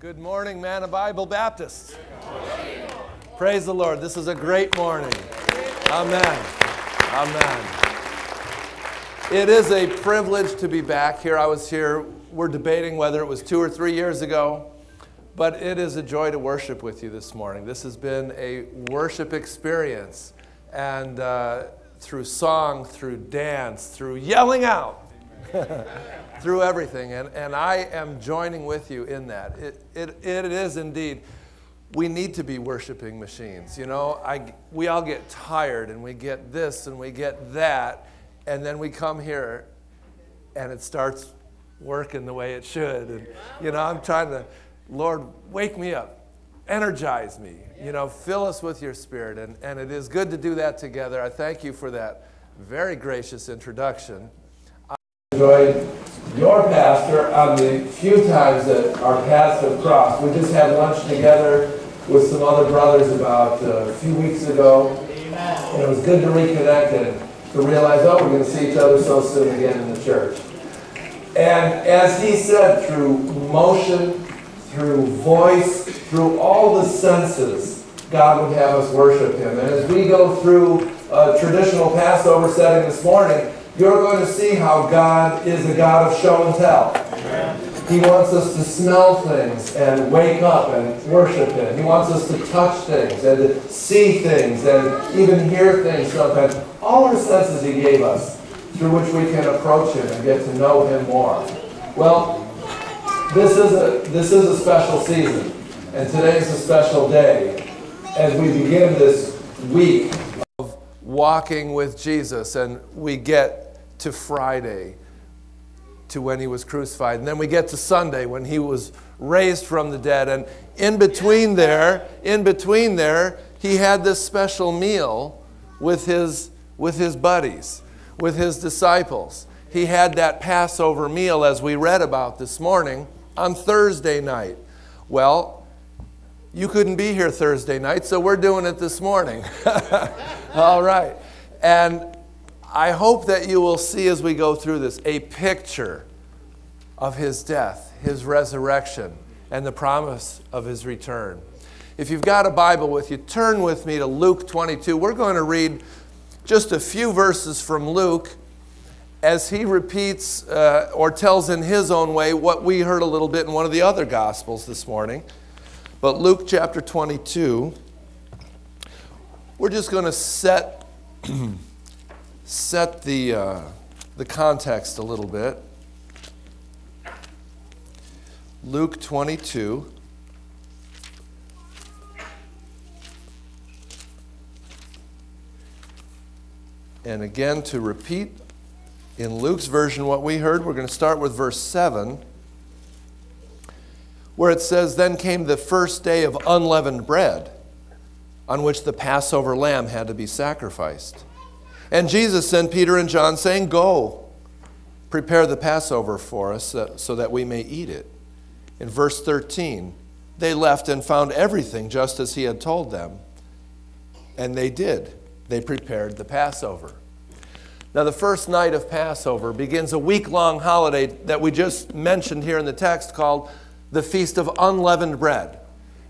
Good morning, Manna Bible Baptist. Praise the Lord. This is a great morning. Amen. Amen. It is a privilege to be back here. I was here, we're debating whether it was two or three years ago, but it is a joy to worship with you this morning. This has been a worship experience, and uh, through song, through dance, through yelling out. through everything. And, and I am joining with you in that. It, it, it is indeed, we need to be worshiping machines. You know, I, we all get tired and we get this and we get that, and then we come here and it starts working the way it should. And, you know, I'm trying to, Lord, wake me up, energize me, you know, fill us with your spirit. And, and it is good to do that together. I thank you for that very gracious introduction. Enjoyed your pastor on the few times that our paths have crossed. We just had lunch together with some other brothers about uh, a few weeks ago. Amen. And it was good to reconnect and to realize, oh, we're going to see each other so soon again in the church. And as he said, through motion, through voice, through all the senses, God would have us worship him. And as we go through a traditional Passover setting this morning, you're going to see how God is a God of show and tell. He wants us to smell things and wake up and worship Him. He wants us to touch things and to see things and even hear things sometimes. All our senses He gave us through which we can approach Him and get to know Him more. Well, this is a, this is a special season, and today is a special day as we begin this week of walking with Jesus, and we get to Friday, to when he was crucified. And then we get to Sunday when he was raised from the dead. And in between there, in between there, he had this special meal with his, with his buddies, with his disciples. He had that Passover meal, as we read about this morning, on Thursday night. Well, you couldn't be here Thursday night, so we're doing it this morning. All right. And I hope that you will see as we go through this a picture of his death, his resurrection, and the promise of his return. If you've got a Bible with you, turn with me to Luke 22. We're going to read just a few verses from Luke as he repeats uh, or tells in his own way what we heard a little bit in one of the other Gospels this morning. But Luke chapter 22, we're just going to set. set the, uh, the context a little bit. Luke 22. And again, to repeat in Luke's version what we heard, we're going to start with verse 7, where it says, Then came the first day of unleavened bread, on which the Passover lamb had to be sacrificed. And Jesus sent Peter and John, saying, Go, prepare the Passover for us so that we may eat it. In verse 13, they left and found everything just as he had told them. And they did. They prepared the Passover. Now, the first night of Passover begins a week long holiday that we just mentioned here in the text called the Feast of Unleavened Bread.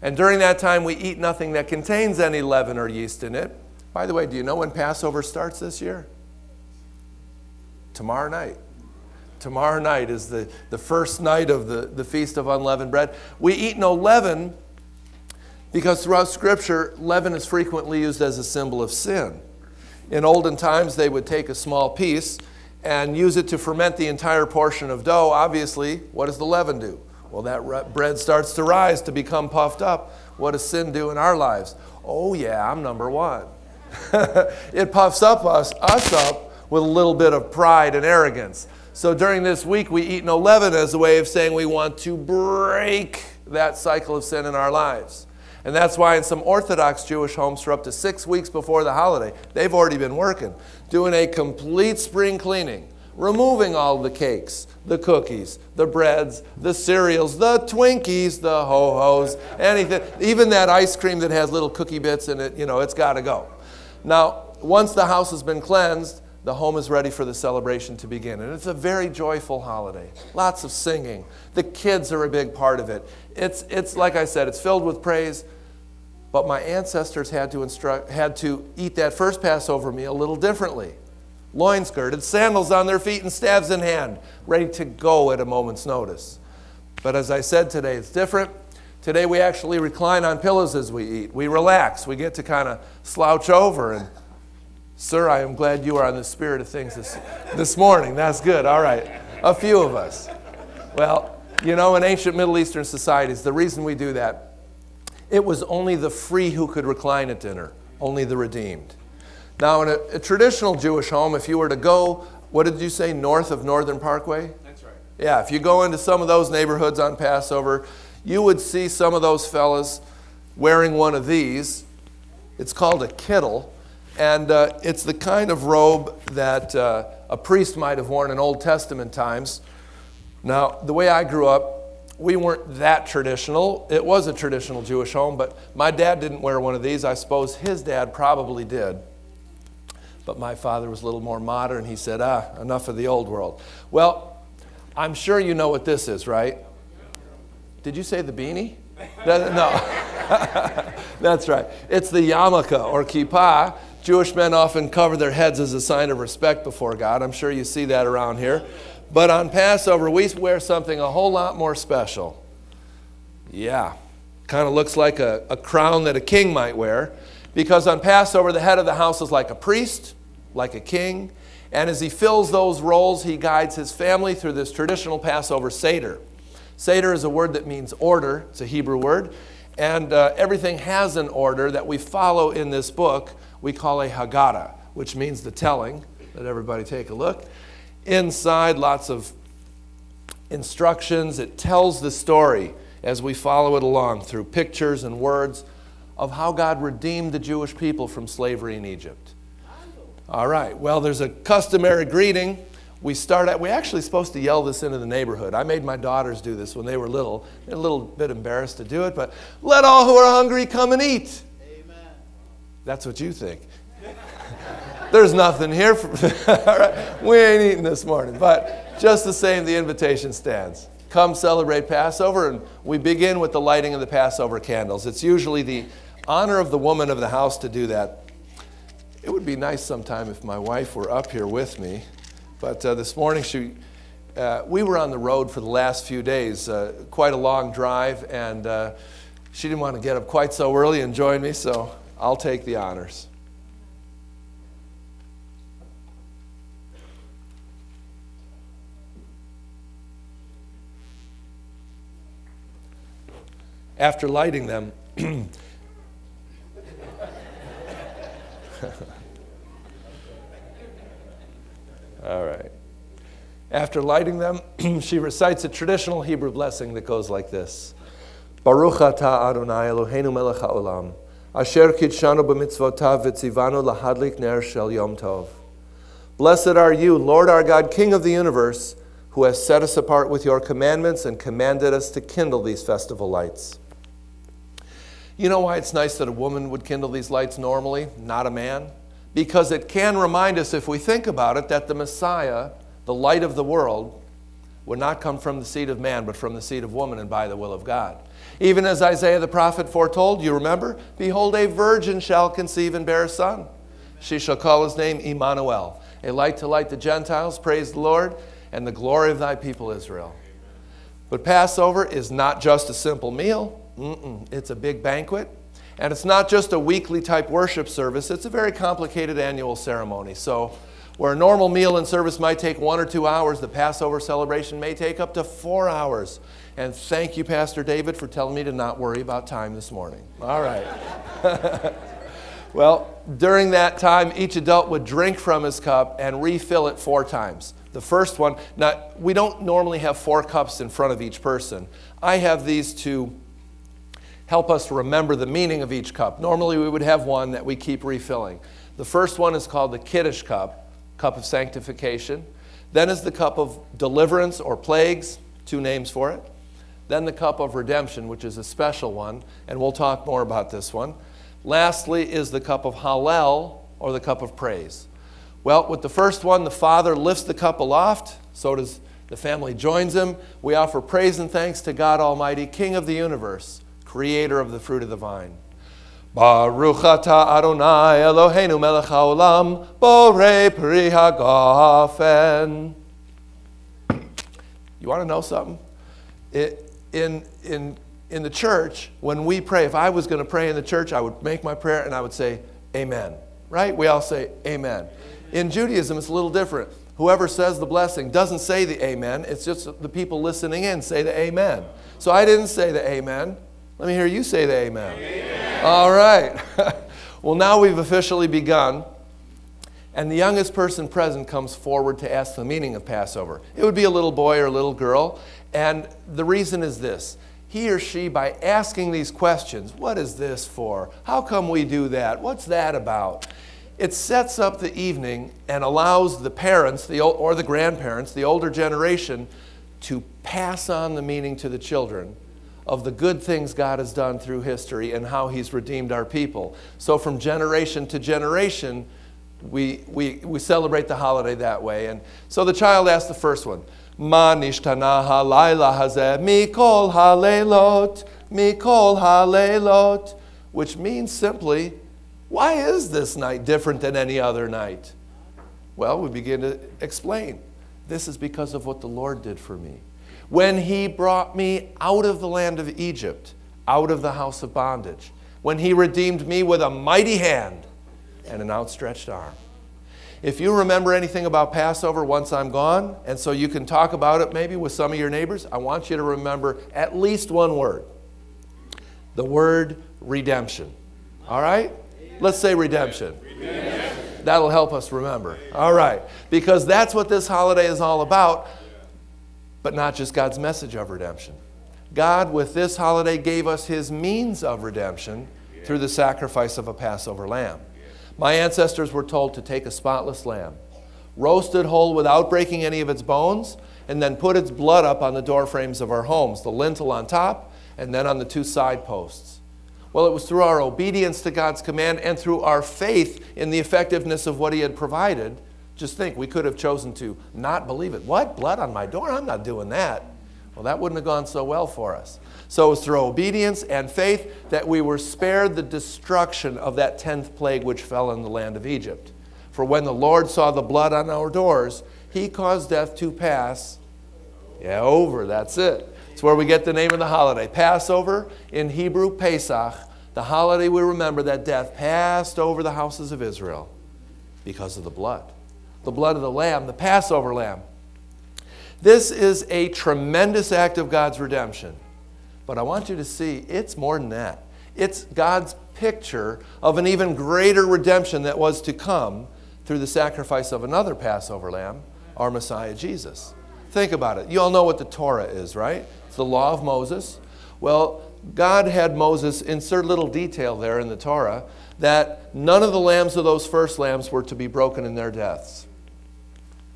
And during that time, we eat nothing that contains any leaven or yeast in it. By the way, do you know when Passover starts this year? Tomorrow night. Tomorrow night is the, the first night of the, the Feast of Unleavened Bread. We eat no leaven because throughout Scripture, leaven is frequently used as a symbol of sin. In olden times, they would take a small piece and use it to ferment the entire portion of dough. Obviously, what does the leaven do? Well, that bread starts to rise to become puffed up. What does sin do in our lives? Oh, yeah, I'm number one. it puffs up us, us up with a little bit of pride and arrogance. So during this week, we eat no leaven as a way of saying we want to break that cycle of sin in our lives. And that's why in some Orthodox Jewish homes, for up to six weeks before the holiday, they've already been working, doing a complete spring cleaning, removing all the cakes, the cookies, the breads, the cereals, the Twinkies, the ho-hos, anything, even that ice cream that has little cookie bits in it, you know, it's got to go. Now, once the house has been cleansed, the home is ready for the celebration to begin. And it's a very joyful holiday. Lots of singing. The kids are a big part of it. It's, it's like I said, it's filled with praise. But my ancestors had to, instruct, had to eat that first Passover meal a little differently. Loins girded, sandals on their feet, and staves in hand, ready to go at a moment's notice. But as I said today, it's different. Today we actually recline on pillows as we eat. We relax. We get to kind of slouch over. And, sir, I am glad you are on the spirit of things this, this morning. That's good. All right. A few of us. Well, you know, in ancient Middle Eastern societies, the reason we do that, it was only the free who could recline at dinner, only the redeemed. Now, in a, a traditional Jewish home, if you were to go, what did you say, north of Northern Parkway? That's right. Yeah, if you go into some of those neighborhoods on Passover, you would see some of those fellas wearing one of these. It's called a kittel, and uh, it's the kind of robe that uh, a priest might have worn in Old Testament times. Now, the way I grew up, we weren't that traditional. It was a traditional Jewish home, but my dad didn't wear one of these. I suppose his dad probably did. But my father was a little more modern. He said, ah, enough of the old world. Well, I'm sure you know what this is, right? Did you say the beanie? no. That's right. It's the yarmulke or kippah. Jewish men often cover their heads as a sign of respect before God. I'm sure you see that around here. But on Passover, we wear something a whole lot more special. Yeah. Kind of looks like a, a crown that a king might wear. Because on Passover, the head of the house is like a priest, like a king. And as he fills those roles, he guides his family through this traditional Passover Seder. Seder is a word that means order, it's a Hebrew word. And uh, everything has an order that we follow in this book, we call a Haggadah, which means the telling. Let everybody take a look. Inside, lots of instructions. It tells the story as we follow it along through pictures and words of how God redeemed the Jewish people from slavery in Egypt. All right, well, there's a customary greeting we start at, we're actually supposed to yell this into the neighborhood. I made my daughters do this when they were little. They're a little bit embarrassed to do it, but let all who are hungry come and eat. Amen. That's what you think. There's nothing here. For, all right, we ain't eating this morning, but just the same, the invitation stands. Come celebrate Passover, and we begin with the lighting of the Passover candles. It's usually the honor of the woman of the house to do that. It would be nice sometime if my wife were up here with me. But uh, this morning, she, uh, we were on the road for the last few days, uh, quite a long drive, and uh, she didn't want to get up quite so early and join me, so I'll take the honors. After lighting them, All right. After lighting them, she recites a traditional Hebrew blessing that goes like this Baruch atah Adonai Eloheinu melech haolam, asher kidshanu b'mitzvotav v'tzivanu lahadlik ner shel yom tov. Blessed are you, Lord our God, King of the universe, who has set us apart with your commandments and commanded us to kindle these festival lights. You know why it's nice that a woman would kindle these lights normally, not a man? Because it can remind us, if we think about it, that the Messiah, the light of the world, would not come from the seed of man, but from the seed of woman and by the will of God. Even as Isaiah the prophet foretold, you remember? Behold, a virgin shall conceive and bear a son. She shall call his name Emmanuel, a light to light the Gentiles, praise the Lord, and the glory of thy people Israel. But Passover is not just a simple meal, Mm-mm. it's a big banquet. And it's not just a weekly type worship service, it's a very complicated annual ceremony. So, where a normal meal and service might take one or two hours, the Passover celebration may take up to four hours. And thank you, Pastor David, for telling me to not worry about time this morning. All right. well, during that time, each adult would drink from his cup and refill it four times. The first one, now, we don't normally have four cups in front of each person. I have these two help us remember the meaning of each cup. Normally, we would have one that we keep refilling. The first one is called the Kiddush cup, cup of sanctification. Then is the cup of deliverance or plagues, two names for it. Then the cup of redemption, which is a special one, and we'll talk more about this one. Lastly, is the cup of Hallel or the cup of praise. Well, with the first one, the father lifts the cup aloft, so does the family joins him. We offer praise and thanks to God Almighty, King of the universe, creator of the fruit of the vine. Baruch atah Adonai Eloheinu melech haolam borei pri hagafen. You want to know something? In, in, in the church, when we pray, if I was going to pray in the church, I would make my prayer and I would say, Amen. Right? We all say, Amen. In Judaism, it's a little different. Whoever says the blessing doesn't say the Amen, it's just the people listening in say the Amen. So I didn't say the Amen. Let me hear you say the Amen. amen. All right. well, now we've officially begun. And the youngest person present comes forward to ask the meaning of Passover. It would be a little boy or a little girl. And the reason is this he or she, by asking these questions, what is this for? How come we do that? What's that about? It sets up the evening and allows the parents the, or the grandparents, the older generation, to pass on the meaning to the children of the good things God has done through history and how He's redeemed our people. So, from generation to generation, we, we, we celebrate the holiday that way. And so the child asked the first one, Ma nishtana halayla hazeh mikol halelot, mikol halelot, which means simply, why is this night different than any other night? Well, we begin to explain. This is because of what the Lord did for me. When He brought me out of the land of Egypt, out of the house of bondage, when He redeemed me with a mighty hand and an outstretched arm. If you remember anything about Passover once I'm gone, and so you can talk about it maybe with some of your neighbors, I want you to remember at least one word the word redemption. All right? Let's say redemption. redemption. That'll help us remember. All right. Because that's what this holiday is all about, but not just God's message of redemption. God, with this holiday, gave us his means of redemption through the sacrifice of a Passover lamb. My ancestors were told to take a spotless lamb, roast it whole without breaking any of its bones, and then put its blood up on the door frames of our homes, the lintel on top, and then on the two side posts. Well, it was through our obedience to God's command and through our faith in the effectiveness of what He had provided. Just think, we could have chosen to not believe it. What? Blood on my door? I'm not doing that. Well, that wouldn't have gone so well for us. So it was through obedience and faith that we were spared the destruction of that tenth plague which fell in the land of Egypt. For when the Lord saw the blood on our doors, he caused death to pass. Yeah, over, that's it. It's where we get the name of the holiday. Passover, in Hebrew, Pesach, the holiday we remember that death passed over the houses of Israel because of the blood. The blood of the lamb, the Passover lamb. This is a tremendous act of God's redemption. But I want you to see it's more than that. It's God's picture of an even greater redemption that was to come through the sacrifice of another Passover lamb, our Messiah Jesus. Think about it. You all know what the Torah is, right? It's the law of Moses. Well, God had Moses insert little detail there in the Torah that none of the lambs of those first lambs were to be broken in their deaths.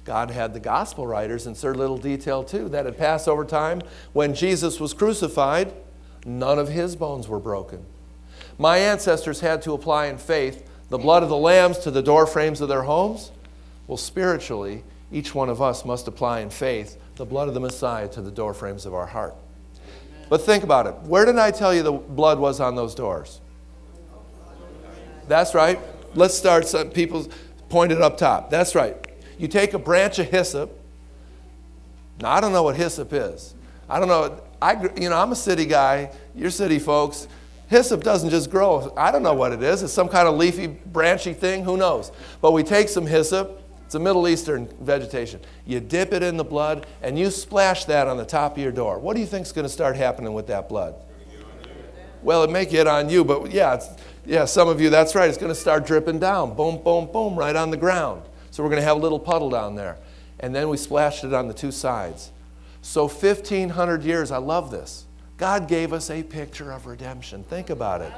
God had the gospel writers insert a little detail too that at Passover time, when Jesus was crucified, none of his bones were broken. My ancestors had to apply in faith the blood of the lambs to the door frames of their homes. Well, spiritually, each one of us must apply in faith the blood of the Messiah to the door frames of our heart. But think about it. Where did I tell you the blood was on those doors? That's right. Let's start. Some people pointed up top. That's right. You take a branch of hyssop. Now, I don't know what hyssop is. I don't know. I, you know, I'm a city guy. You're city folks. Hyssop doesn't just grow. I don't know what it is. It's some kind of leafy, branchy thing. Who knows? But we take some hyssop. It's a Middle Eastern vegetation. You dip it in the blood and you splash that on the top of your door. What do you think is going to start happening with that blood? Well, it may get on you, but yeah, yeah, some of you, that's right. It's going to start dripping down. Boom, boom, boom, right on the ground. So we're going to have a little puddle down there. And then we splashed it on the two sides. So 1,500 years, I love this. God gave us a picture of redemption. Think about it.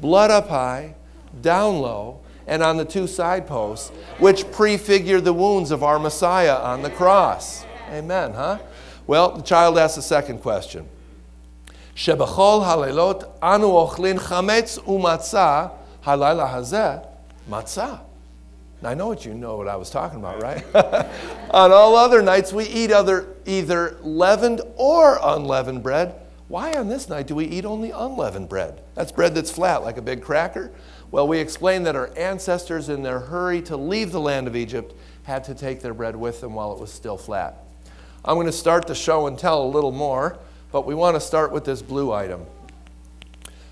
Blood up high, down low, and on the two side posts, which prefigure the wounds of our Messiah on the cross. Amen, huh? Well, the child asks a second question. שבכל הלילות אנו אוכלים חמץ ומצה, הלילה הזה מצה. I know what you know what I was talking about, right? on all other nights, we eat other, either leavened or unleavened bread. Why on this night do we eat only unleavened bread? That's bread that's flat, like a big cracker. Well, we explained that our ancestors, in their hurry to leave the land of Egypt, had to take their bread with them while it was still flat. I'm going to start the show and tell a little more, but we want to start with this blue item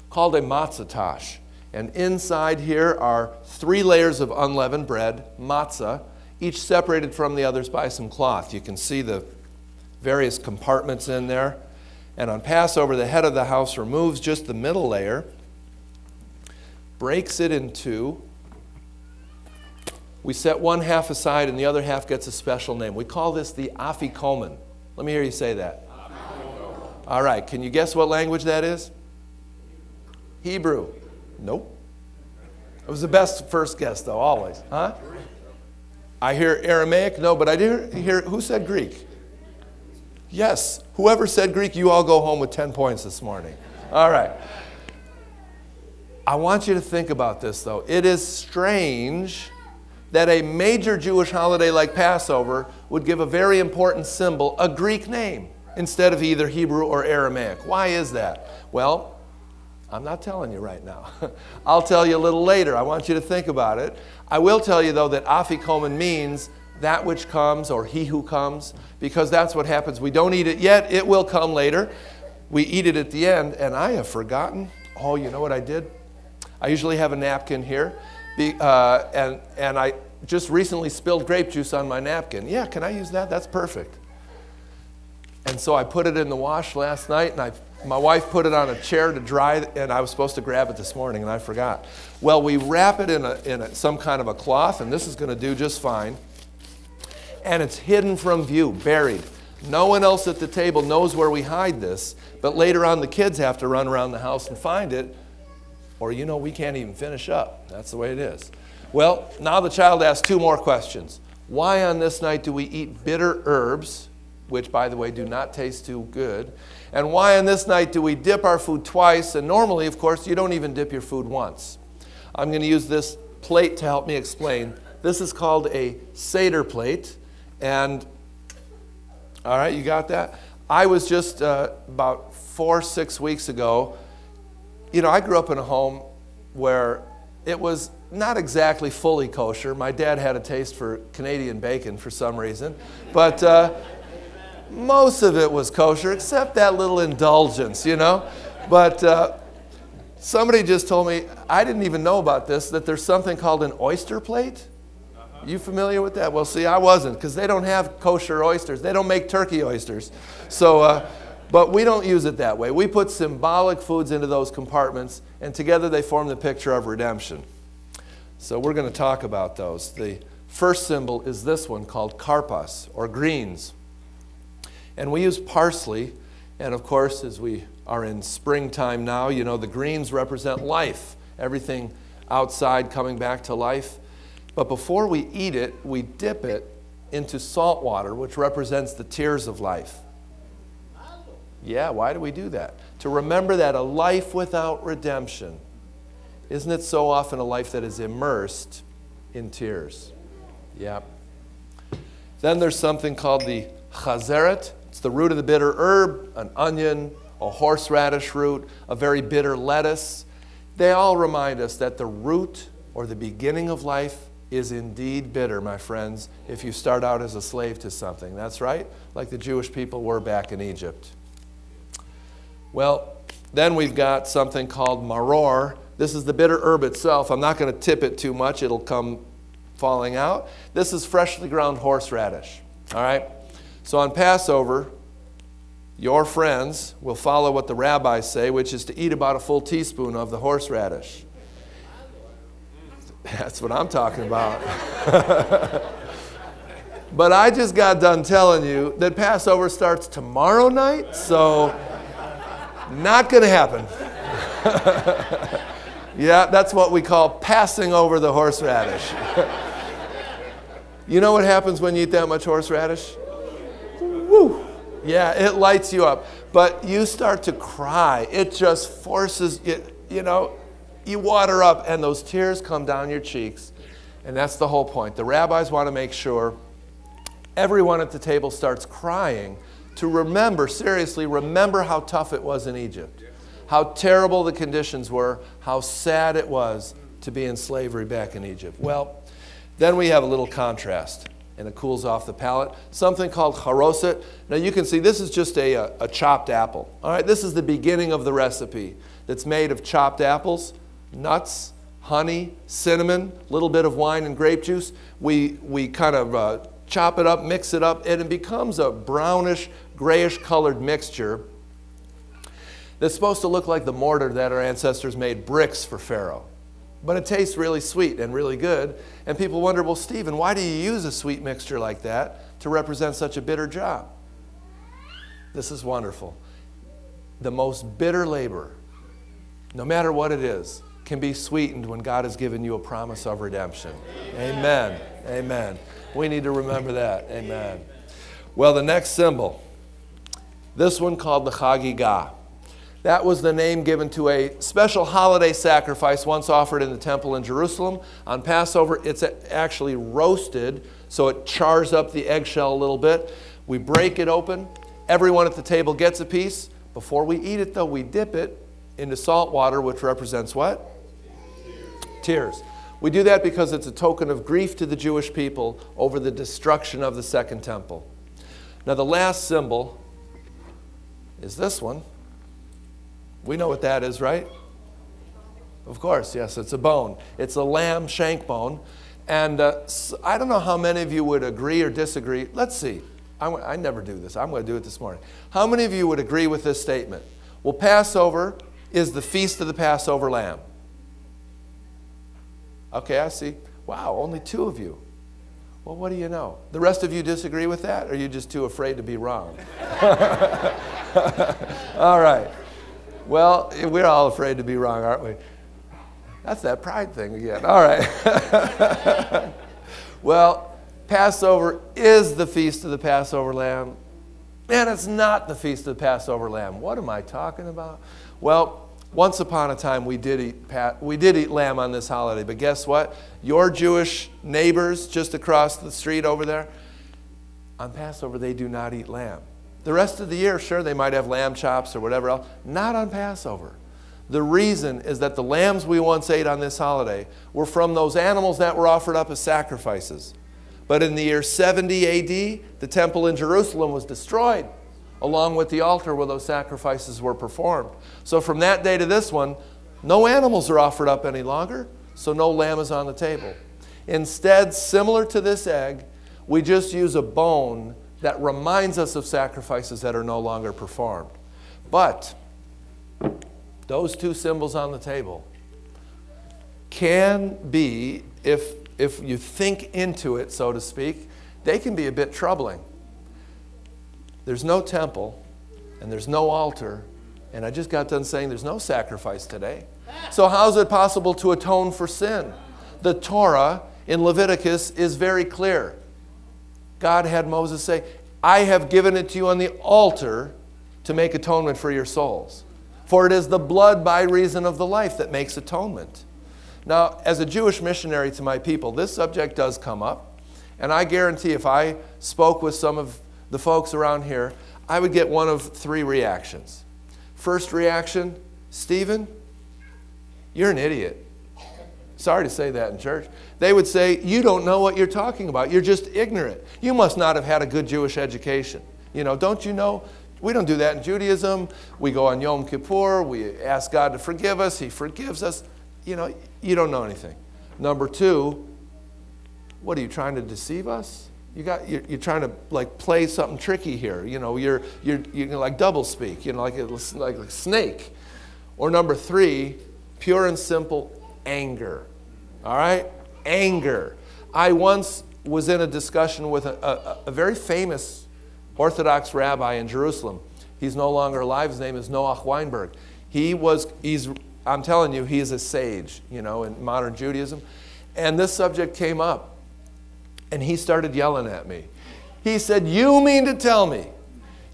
called a matzah tash. And inside here are three layers of unleavened bread, matzah, each separated from the others by some cloth. You can see the various compartments in there. And on Passover, the head of the house removes just the middle layer, breaks it in two. We set one half aside, and the other half gets a special name. We call this the afikomen. Let me hear you say that. All right, can you guess what language that is? Hebrew. Nope. It was the best first guess, though, always. Huh? I hear Aramaic. No, but I did hear, who said Greek? Yes. Whoever said Greek, you all go home with 10 points this morning. All right. I want you to think about this, though. It is strange that a major Jewish holiday like Passover would give a very important symbol a Greek name instead of either Hebrew or Aramaic. Why is that? Well, I'm not telling you right now. I'll tell you a little later. I want you to think about it. I will tell you, though, that afikomen means that which comes or he who comes, because that's what happens. We don't eat it yet, it will come later. We eat it at the end, and I have forgotten. Oh, you know what I did? I usually have a napkin here, uh, and, and I just recently spilled grape juice on my napkin. Yeah, can I use that? That's perfect. And so I put it in the wash last night, and I my wife put it on a chair to dry, and I was supposed to grab it this morning, and I forgot. Well, we wrap it in, a, in a, some kind of a cloth, and this is going to do just fine. And it's hidden from view, buried. No one else at the table knows where we hide this, but later on the kids have to run around the house and find it, or you know, we can't even finish up. That's the way it is. Well, now the child asks two more questions. Why on this night do we eat bitter herbs, which, by the way, do not taste too good? And why on this night do we dip our food twice? And normally, of course, you don't even dip your food once. I'm going to use this plate to help me explain. This is called a Seder plate. And, all right, you got that? I was just uh, about four, six weeks ago. You know, I grew up in a home where it was not exactly fully kosher. My dad had a taste for Canadian bacon for some reason. But, uh, most of it was kosher, except that little indulgence, you know. But uh, somebody just told me, I didn't even know about this, that there's something called an oyster plate. You familiar with that? Well, see, I wasn't, because they don't have kosher oysters. They don't make turkey oysters. So, uh, but we don't use it that way. We put symbolic foods into those compartments, and together they form the picture of redemption. So we're going to talk about those. The first symbol is this one called karpas, or greens. And we use parsley. And of course, as we are in springtime now, you know, the greens represent life, everything outside coming back to life. But before we eat it, we dip it into salt water, which represents the tears of life. Yeah, why do we do that? To remember that a life without redemption, isn't it so often a life that is immersed in tears? Yeah. Then there's something called the chazeret, it's the root of the bitter herb, an onion, a horseradish root, a very bitter lettuce. They all remind us that the root or the beginning of life is indeed bitter, my friends, if you start out as a slave to something. That's right, like the Jewish people were back in Egypt. Well, then we've got something called maror. This is the bitter herb itself. I'm not going to tip it too much, it'll come falling out. This is freshly ground horseradish. All right? So on Passover, your friends will follow what the rabbis say, which is to eat about a full teaspoon of the horseradish. That's what I'm talking about. but I just got done telling you that Passover starts tomorrow night, so not going to happen. yeah, that's what we call passing over the horseradish. you know what happens when you eat that much horseradish? Woo, yeah, it lights you up. But you start to cry. It just forces, it, you know, you water up and those tears come down your cheeks. And that's the whole point. The rabbis want to make sure everyone at the table starts crying to remember, seriously, remember how tough it was in Egypt, how terrible the conditions were, how sad it was to be in slavery back in Egypt. Well, then we have a little contrast, and it cools off the palate. Something called charoset. Now you can see this is just a, a, a chopped apple. All right, this is the beginning of the recipe that's made of chopped apples, nuts, honey, cinnamon, a little bit of wine and grape juice. We, we kind of uh, chop it up, mix it up, and it becomes a brownish, grayish colored mixture that's supposed to look like the mortar that our ancestors made bricks for Pharaoh. But it tastes really sweet and really good. And people wonder, well, Stephen, why do you use a sweet mixture like that to represent such a bitter job? This is wonderful. The most bitter labor, no matter what it is, can be sweetened when God has given you a promise of redemption. Amen. Amen. We need to remember that. Amen. Well, the next symbol, this one called the Chagigah. That was the name given to a special holiday sacrifice once offered in the temple in Jerusalem. On Passover, it's actually roasted, so it chars up the eggshell a little bit. We break it open. Everyone at the table gets a piece. Before we eat it, though, we dip it into salt water, which represents what? Tears. We do that because it's a token of grief to the Jewish people over the destruction of the Second Temple. Now, the last symbol is this one. We know what that is, right? Of course, yes, it's a bone. It's a lamb shank bone. And uh, I don't know how many of you would agree or disagree. Let's see. I, I never do this. I'm going to do it this morning. How many of you would agree with this statement? Well, Passover is the feast of the Passover lamb. Okay, I see. Wow, only two of you. Well, what do you know? The rest of you disagree with that, or are you just too afraid to be wrong? all right. Well, we're all afraid to be wrong, aren't we? That's that pride thing again. All right. well, Passover is the feast of the Passover lamb. And it's not the feast of the Passover lamb. What am I talking about? Well, once upon a time, we did, eat, we did eat lamb on this holiday, but guess what? Your Jewish neighbors just across the street over there, on Passover, they do not eat lamb. The rest of the year, sure, they might have lamb chops or whatever else, not on Passover. The reason is that the lambs we once ate on this holiday were from those animals that were offered up as sacrifices. But in the year 70 AD, the temple in Jerusalem was destroyed along with the altar where those sacrifices were performed. So from that day to this one, no animals are offered up any longer, so no lamb is on the table. Instead, similar to this egg, we just use a bone that reminds us of sacrifices that are no longer performed. But those two symbols on the table can be, if, if you think into it, so to speak, they can be a bit troubling. There's no temple and there's no altar. And I just got done saying there's no sacrifice today. So, how is it possible to atone for sin? The Torah in Leviticus is very clear. God had Moses say, I have given it to you on the altar to make atonement for your souls. For it is the blood by reason of the life that makes atonement. Now, as a Jewish missionary to my people, this subject does come up. And I guarantee if I spoke with some of the folks around here, I would get one of three reactions. First reaction, Stephen, you're an idiot. Sorry to say that in church. They would say, You don't know what you're talking about. You're just ignorant. You must not have had a good Jewish education. You know, don't you know? We don't do that in Judaism. We go on Yom Kippur. We ask God to forgive us. He forgives us. You know, you don't know anything. Number two, what are you trying to deceive us? you got you're, you're, trying to like play something tricky here. You know, you're you're you're like double speak. You know, like a, like a snake. Or number three, pure and simple anger. All right, anger. I once was in a discussion with a, a, a very famous Orthodox rabbi in Jerusalem. He's no longer alive. His name is Noach Weinberg. He was, he's, I'm telling you, he is a sage, you know, in modern Judaism. And this subject came up. And he started yelling at me. He said, You mean to tell me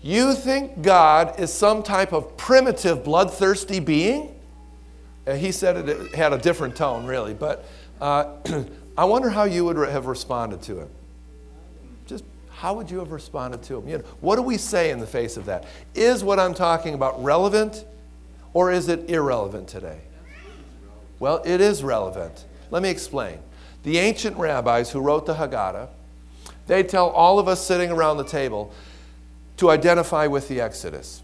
you think God is some type of primitive, bloodthirsty being? He said it, it had a different tone, really. But uh, I wonder how you would have responded to him. Just how would you have responded to him? You know, what do we say in the face of that? Is what I'm talking about relevant or is it irrelevant today? Well, it is relevant. Let me explain. The ancient rabbis who wrote the Haggadah, they tell all of us sitting around the table to identify with the Exodus.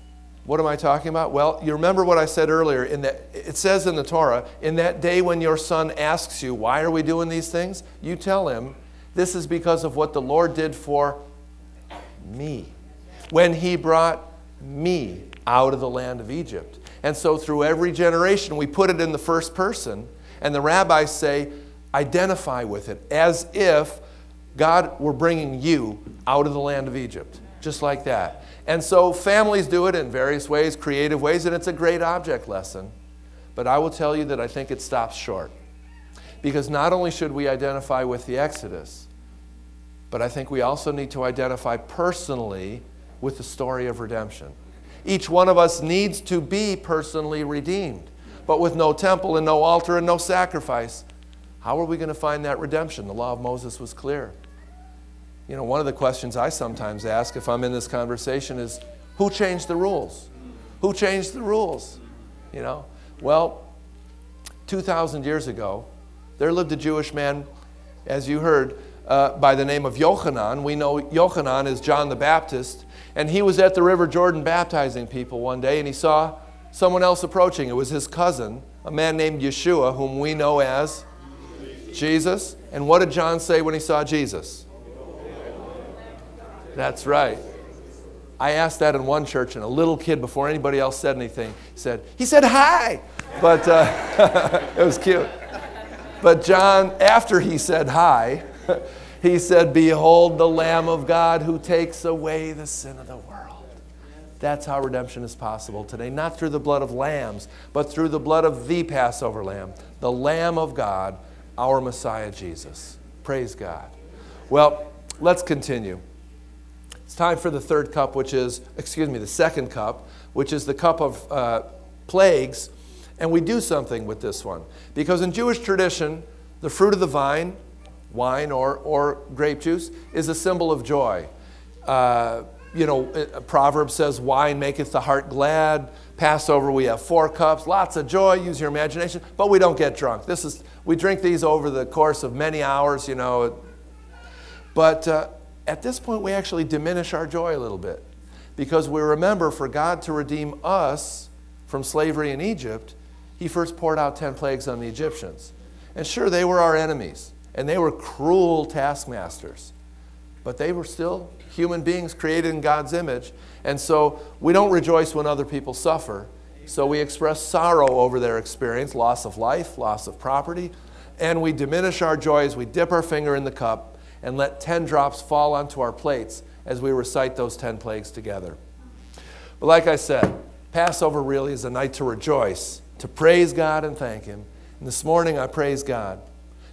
What am I talking about? Well, you remember what I said earlier. In that, it says in the Torah, in that day when your son asks you, Why are we doing these things? You tell him, This is because of what the Lord did for me. When he brought me out of the land of Egypt. And so through every generation, we put it in the first person. And the rabbis say, Identify with it as if God were bringing you out of the land of Egypt. Just like that. And so families do it in various ways, creative ways, and it's a great object lesson. But I will tell you that I think it stops short. Because not only should we identify with the Exodus, but I think we also need to identify personally with the story of redemption. Each one of us needs to be personally redeemed. But with no temple and no altar and no sacrifice, how are we going to find that redemption? The law of Moses was clear. You know, one of the questions I sometimes ask if I'm in this conversation is who changed the rules? Who changed the rules? You know, well, 2,000 years ago, there lived a Jewish man, as you heard, uh, by the name of Yochanan. We know Yochanan is John the Baptist, and he was at the River Jordan baptizing people one day, and he saw someone else approaching. It was his cousin, a man named Yeshua, whom we know as Jesus. And what did John say when he saw Jesus? That's right. I asked that in one church, and a little kid, before anybody else said anything, said, He said hi. But uh, it was cute. But John, after he said hi, he said, Behold the Lamb of God who takes away the sin of the world. That's how redemption is possible today. Not through the blood of lambs, but through the blood of the Passover lamb, the Lamb of God, our Messiah Jesus. Praise God. Well, let's continue. It's time for the third cup, which is, excuse me, the second cup, which is the cup of uh, plagues. And we do something with this one. Because in Jewish tradition, the fruit of the vine, wine or, or grape juice, is a symbol of joy. Uh, you know, a proverb says, Wine maketh the heart glad. Passover, we have four cups, lots of joy, use your imagination, but we don't get drunk. This is, we drink these over the course of many hours, you know. But uh, at this point, we actually diminish our joy a little bit because we remember for God to redeem us from slavery in Egypt, He first poured out 10 plagues on the Egyptians. And sure, they were our enemies and they were cruel taskmasters, but they were still human beings created in God's image. And so we don't rejoice when other people suffer. So we express sorrow over their experience loss of life, loss of property, and we diminish our joy as we dip our finger in the cup and let 10 drops fall onto our plates as we recite those 10 plagues together. But like I said, Passover really is a night to rejoice, to praise God and thank Him. And this morning I praise God.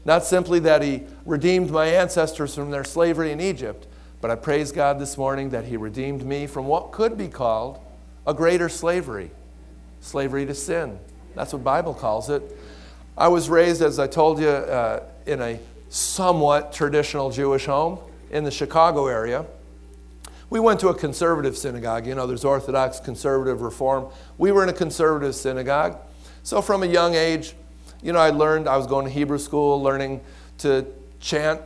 Not simply that He redeemed my ancestors from their slavery in Egypt, but I praise God this morning that He redeemed me from what could be called a greater slavery slavery to sin. That's what the Bible calls it. I was raised, as I told you, uh, in a somewhat traditional Jewish home in the Chicago area. We went to a conservative synagogue. You know, there's Orthodox, conservative, reform. We were in a conservative synagogue. So from a young age, you know, I learned, I was going to Hebrew school, learning to chant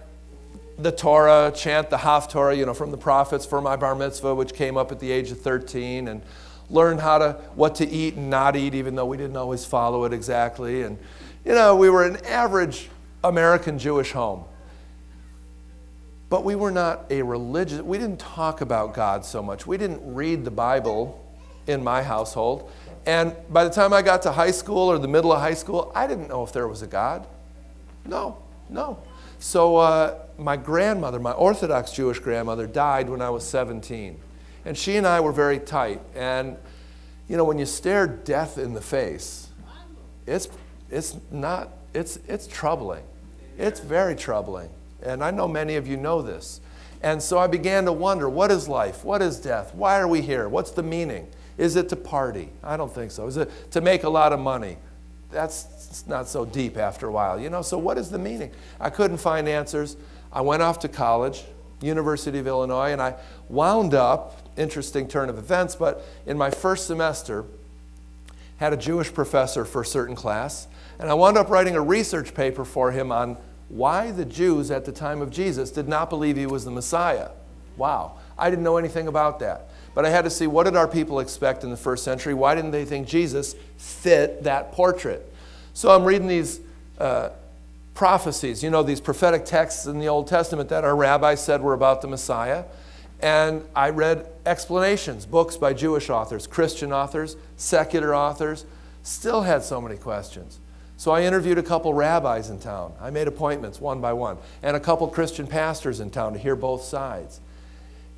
the Torah, chant the Haftorah, you know, from the prophets for my bar mitzvah, which came up at the age of 13, and learned how to, what to eat and not eat, even though we didn't always follow it exactly. And, you know, we were an average American Jewish home. But we were not a religious, we didn't talk about God so much. We didn't read the Bible in my household. And by the time I got to high school or the middle of high school, I didn't know if there was a God. No, no. So uh, my grandmother, my Orthodox Jewish grandmother, died when I was 17. And she and I were very tight. And, you know, when you stare death in the face, it's, it's not, it's, it's troubling. It's very troubling. And I know many of you know this. And so I began to wonder what is life? What is death? Why are we here? What's the meaning? Is it to party? I don't think so. Is it to make a lot of money? that's not so deep after a while, you know? So, what is the meaning? I couldn't find answers. I went off to college, University of Illinois, and I wound up, interesting turn of events, but in my first semester, had a Jewish professor for a certain class, and I wound up writing a research paper for him on why the Jews at the time of Jesus did not believe he was the Messiah. Wow, I didn't know anything about that. But I had to see what did our people expect in the first century? Why didn't they think Jesus fit that portrait? So I'm reading these uh, prophecies, you know, these prophetic texts in the Old Testament that our rabbis said were about the Messiah. And I read explanations, books by Jewish authors, Christian authors, secular authors, still had so many questions. So I interviewed a couple rabbis in town. I made appointments one by one, and a couple Christian pastors in town to hear both sides.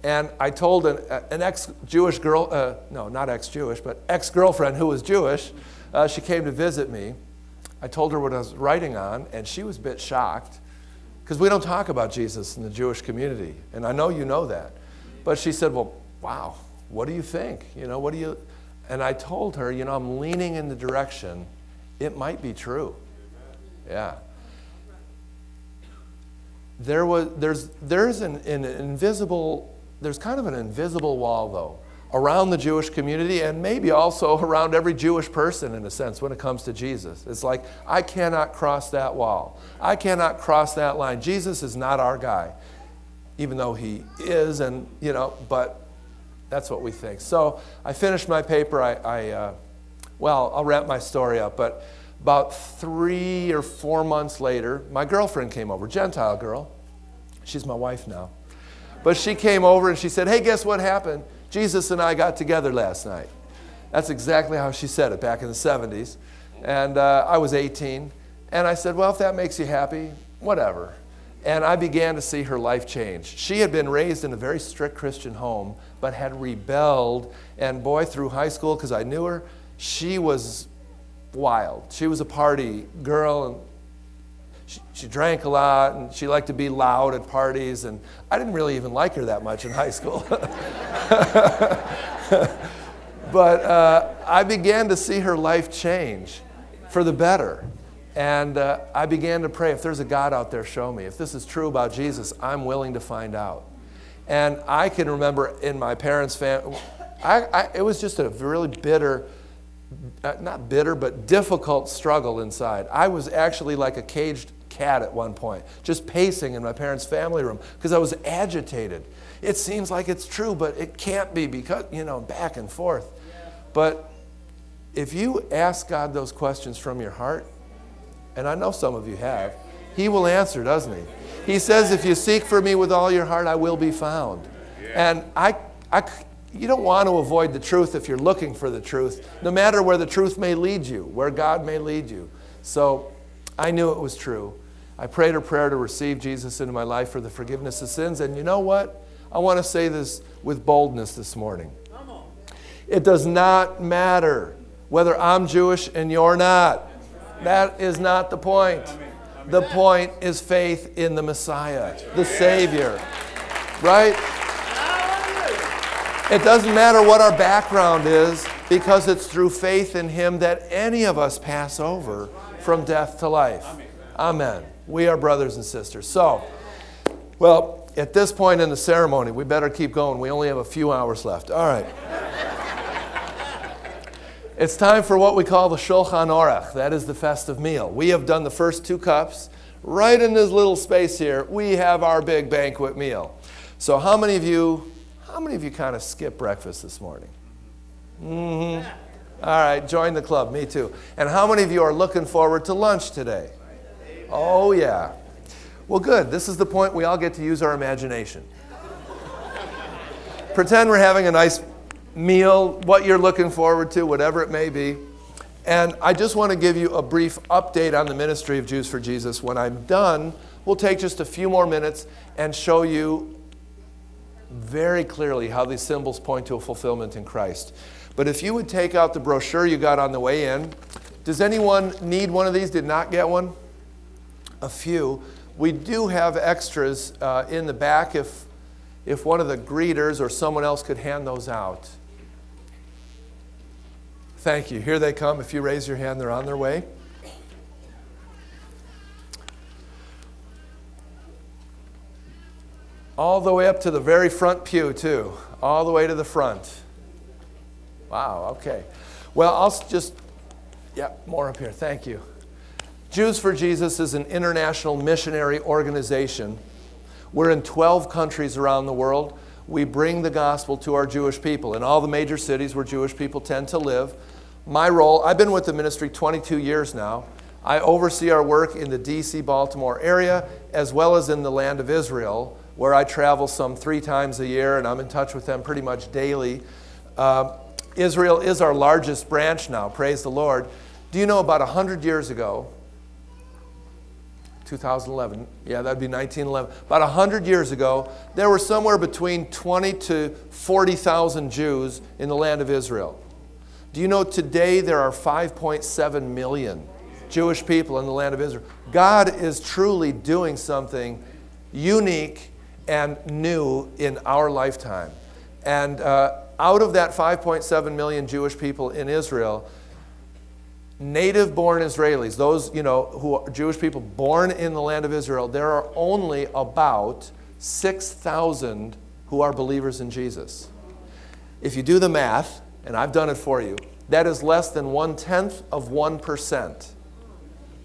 And I told an, an ex Jewish girl, uh, no, not ex Jewish, but ex girlfriend who was Jewish, uh, she came to visit me. I told her what I was writing on, and she was a bit shocked because we don't talk about Jesus in the Jewish community. And I know you know that. But she said, Well, wow, what do you think? You know, what do you. And I told her, you know, I'm leaning in the direction it might be true. Yeah. There was, there's, there's an, an invisible, there's kind of an invisible wall, though, around the Jewish community and maybe also around every Jewish person in a sense when it comes to Jesus. It's like, I cannot cross that wall. I cannot cross that line. Jesus is not our guy, even though he is, and, you know, but that's what we think. So I finished my paper. I, I uh, well, I'll wrap my story up, but about three or four months later, my girlfriend came over, Gentile girl. She's my wife now. But she came over and she said, Hey, guess what happened? Jesus and I got together last night. That's exactly how she said it back in the 70s. And uh, I was 18. And I said, Well, if that makes you happy, whatever. And I began to see her life change. She had been raised in a very strict Christian home, but had rebelled. And boy, through high school, because I knew her, she was wild. She was a party girl and she, she, drank a lot and she liked to be loud at parties. And I didn't really even like her that much in high school. but uh, I began to see her life change for the better. And uh, I began to pray if there's a God out there, show me. If this is true about Jesus, I'm willing to find out. And I can remember in my parents' family, it was just a really bitter Uh, not bitter, but difficult struggle inside. I was actually like a caged cat at one point, just pacing in my parents' family room because I was agitated. It seems like it's true, but it can't be because, you know, back and forth. But if you ask God those questions from your heart, and I know some of you have, He will answer, doesn't He? He says, If you seek for me with all your heart, I will be found. And I, I, you don't want to avoid the truth if you're looking for the truth, no matter where the truth may lead you, where God may lead you. So I knew it was true. I prayed a prayer to receive Jesus into my life for the forgiveness of sins. And you know what? I want to say this with boldness this morning. It does not matter whether I'm Jewish and you're not. That is not the point. The point is faith in the Messiah, the Savior. Right? It doesn't matter what our background is because it's through faith in Him that any of us pass over from death to life. Amen. We are brothers and sisters. So, well, at this point in the ceremony, we better keep going. We only have a few hours left. All right. it's time for what we call the Shulchan Orech. That is the festive meal. We have done the first two cups. Right in this little space here, we have our big banquet meal. So, how many of you how many of you kind of skipped breakfast this morning? Mm-hmm. All right, join the club. Me too. And how many of you are looking forward to lunch today? Oh, yeah. Well, good. This is the point we all get to use our imagination. Pretend we're having a nice meal, what you're looking forward to, whatever it may be. And I just want to give you a brief update on the ministry of Jews for Jesus. When I'm done, we'll take just a few more minutes and show you very clearly how these symbols point to a fulfillment in Christ. But if you would take out the brochure you got on the way in, does anyone need one of these? Did not get one? A few. We do have extras uh, in the back if, if one of the greeters or someone else could hand those out. Thank you. Here they come. If you raise your hand, they're on their way. All the way up to the very front pew, too. All the way to the front. Wow, okay. Well, I'll just, yeah, more up here. Thank you. Jews for Jesus is an international missionary organization. We're in 12 countries around the world. We bring the gospel to our Jewish people in all the major cities where Jewish people tend to live. My role, I've been with the ministry 22 years now. I oversee our work in the DC Baltimore area as well as in the land of Israel, where I travel some three times a year and I'm in touch with them pretty much daily. Uh, Israel is our largest branch now, praise the Lord. Do you know about 100 years ago, 2011. Yeah, that'd be 1911. About 100 years ago, there were somewhere between 20 to 40,000 Jews in the land of Israel. Do you know today there are 5.7 million Jewish people in the land of Israel? God is truly doing something unique and new in our lifetime. And uh, out of that 5.7 million Jewish people in Israel, native born Israelis, those, you know, who are Jewish people born in the land of Israel, there are only about 6,000 who are believers in Jesus. If you do the math, and I've done it for you, that is less than one tenth of 1%